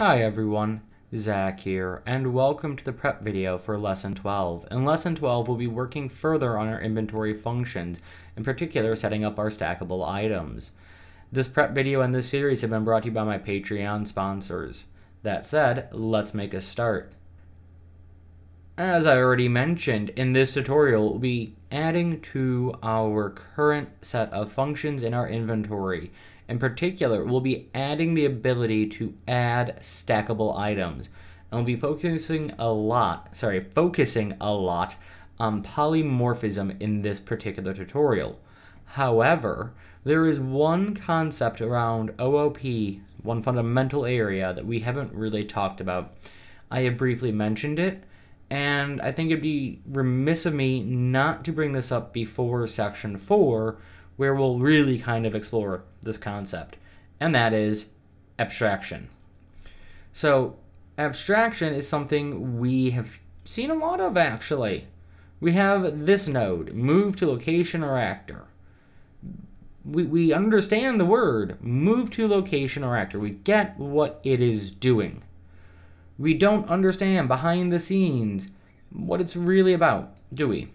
Hi everyone, Zach here, and welcome to the prep video for Lesson 12. In Lesson 12, we'll be working further on our inventory functions, in particular setting up our stackable items. This prep video and this series have been brought to you by my Patreon sponsors. That said, let's make a start. As I already mentioned, in this tutorial, we'll be adding to our current set of functions in our inventory. In particular, we'll be adding the ability to add stackable items. And we'll be focusing a lot, sorry, focusing a lot on polymorphism in this particular tutorial. However, there is one concept around OOP, one fundamental area that we haven't really talked about. I have briefly mentioned it, and I think it'd be remiss of me not to bring this up before section 4, where we'll really kind of explore this concept, and that is abstraction. So, abstraction is something we have seen a lot of actually. We have this node, move to location or actor. We, we understand the word move to location or actor. We get what it is doing we don't understand behind the scenes what it's really about, do we?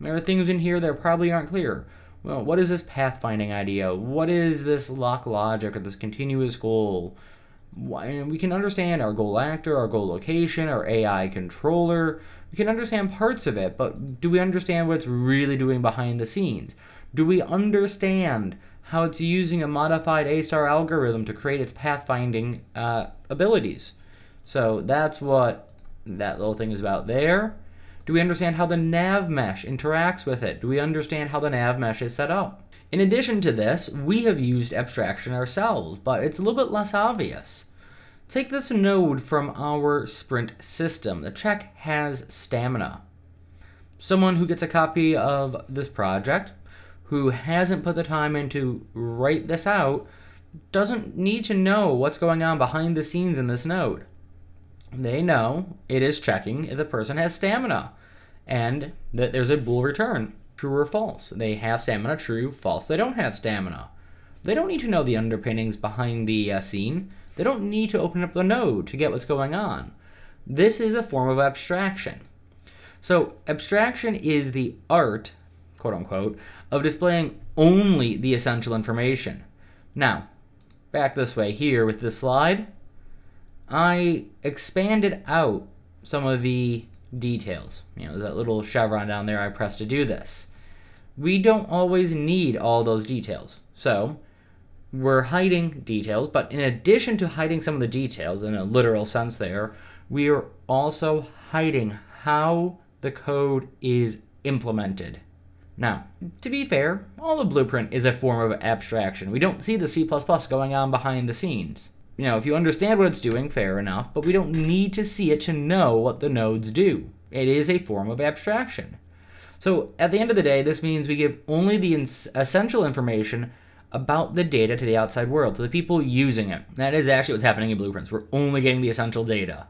There are things in here that probably aren't clear. Well, what is this pathfinding idea? What is this lock logic or this continuous goal? We can understand our goal actor, our goal location, our AI controller. We can understand parts of it, but do we understand what it's really doing behind the scenes? Do we understand how it's using a modified A-star algorithm to create its pathfinding uh, abilities? So that's what that little thing is about there. Do we understand how the nav mesh interacts with it? Do we understand how the nav mesh is set up? In addition to this, we have used abstraction ourselves, but it's a little bit less obvious. Take this node from our sprint system. The check has stamina. Someone who gets a copy of this project, who hasn't put the time in to write this out, doesn't need to know what's going on behind the scenes in this node they know it is checking if the person has stamina and that there's a bool return true or false. They have stamina, true, false. They don't have stamina. They don't need to know the underpinnings behind the uh, scene. They don't need to open up the node to get what's going on. This is a form of abstraction. So, abstraction is the art, quote unquote, of displaying only the essential information. Now, back this way here with this slide, I expanded out some of the details. You know, that little chevron down there I pressed to do this. We don't always need all those details. So, we're hiding details, but in addition to hiding some of the details in a literal sense there, we are also hiding how the code is implemented. Now, to be fair, all the blueprint is a form of abstraction. We don't see the C++ going on behind the scenes. You know, if you understand what it's doing, fair enough, but we don't need to see it to know what the nodes do. It is a form of abstraction. So at the end of the day, this means we give only the essential information about the data to the outside world, to the people using it. That is actually what's happening in Blueprints. We're only getting the essential data.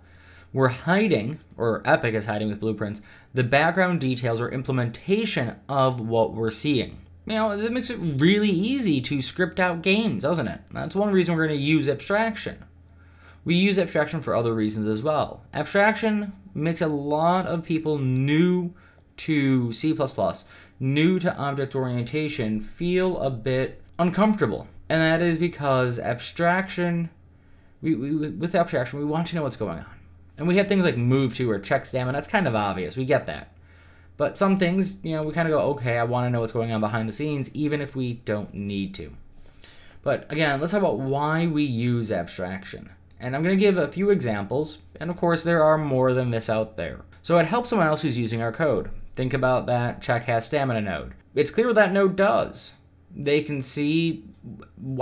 We're hiding, or Epic is hiding with Blueprints, the background details or implementation of what we're seeing you know, it makes it really easy to script out games, doesn't it? That's one reason we're going to use abstraction. We use abstraction for other reasons as well. Abstraction makes a lot of people new to C++, new to object orientation, feel a bit uncomfortable. And that is because abstraction, we, we, with abstraction, we want to know what's going on. And we have things like move to or check stamina. That's kind of obvious. We get that. But some things, you know, we kind of go, okay, I want to know what's going on behind the scenes, even if we don't need to. But again, let's talk about why we use abstraction. And I'm going to give a few examples, and of course, there are more than this out there. So it helps someone else who's using our code. Think about that check has stamina node. It's clear what that node does. They can see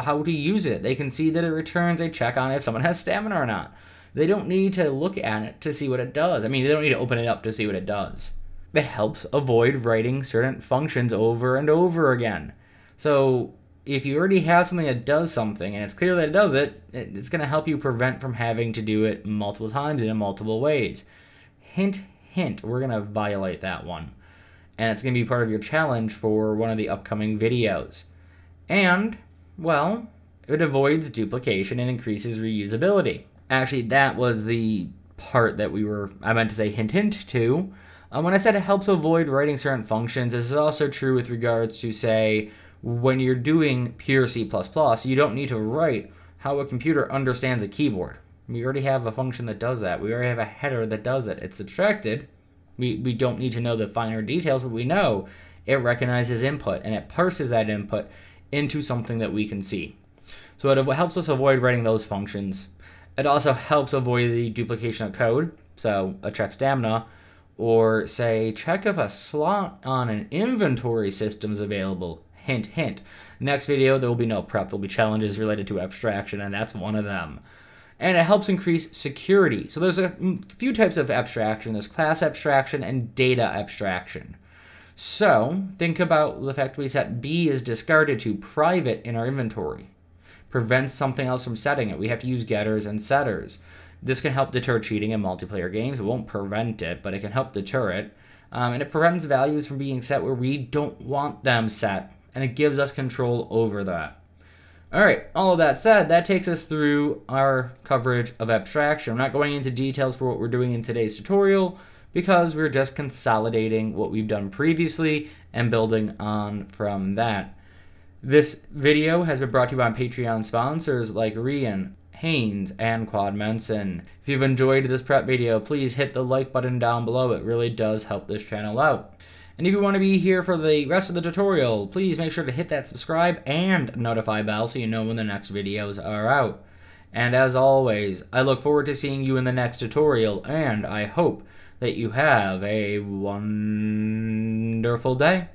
how to use it. They can see that it returns a check on if someone has stamina or not. They don't need to look at it to see what it does. I mean, they don't need to open it up to see what it does it helps avoid writing certain functions over and over again. So if you already have something that does something and it's clear that it does it, it's going to help you prevent from having to do it multiple times in multiple ways. Hint, hint, we're going to violate that one. And it's going to be part of your challenge for one of the upcoming videos. And, well, it avoids duplication and increases reusability. Actually, that was the part that we were, I meant to say hint hint to. Uh, when I said it helps avoid writing certain functions, this is also true with regards to, say, when you're doing pure C++, you don't need to write how a computer understands a keyboard. We already have a function that does that. We already have a header that does it. It's abstracted. We, we don't need to know the finer details, but we know it recognizes input and it parses that input into something that we can see. So it helps us avoid writing those functions. It also helps avoid the duplication of code, so a check stamina, or say check if a slot on an inventory system is available. Hint, hint. Next video, there will be no prep. There'll be challenges related to abstraction, and that's one of them. And it helps increase security. So there's a few types of abstraction. There's class abstraction and data abstraction. So think about the fact we set B is discarded to private in our inventory. Prevents something else from setting it. We have to use getters and setters. This can help deter cheating in multiplayer games. It won't prevent it, but it can help deter it. Um, and it prevents values from being set where we don't want them set, and it gives us control over that. All right, all of that said, that takes us through our coverage of abstraction. I'm not going into details for what we're doing in today's tutorial, because we're just consolidating what we've done previously and building on from that. This video has been brought to you by Patreon sponsors like Rian, Haynes, and Quad Menson. If you've enjoyed this prep video, please hit the like button down below. It really does help this channel out. And if you want to be here for the rest of the tutorial, please make sure to hit that subscribe and notify bell so you know when the next videos are out. And as always, I look forward to seeing you in the next tutorial, and I hope that you have a wonderful day.